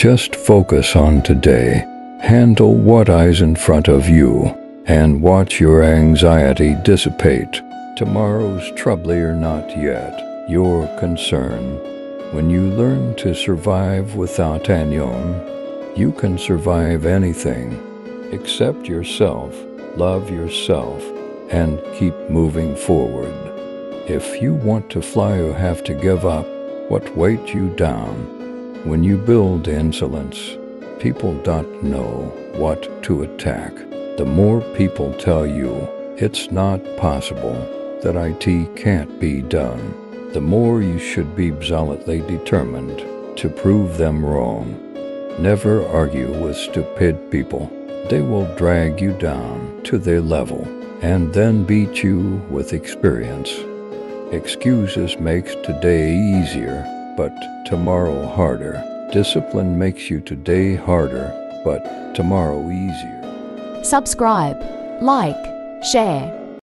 Just focus on today. Handle what is in front of you and watch your anxiety dissipate. Tomorrow's trouble are not yet your concern. When you learn to survive without Anyon, you can survive anything. Accept yourself, love yourself, and keep moving forward. If you want to fly, you have to give up what weight you down. When you build insolence, people don't know what to attack. The more people tell you it's not possible, that IT can't be done, the more you should be zealotly determined to prove them wrong. Never argue with stupid people. They will drag you down to their level and then beat you with experience. Excuses makes today easier, but tomorrow harder. Discipline makes you today harder, but tomorrow easier. Subscribe, like, share,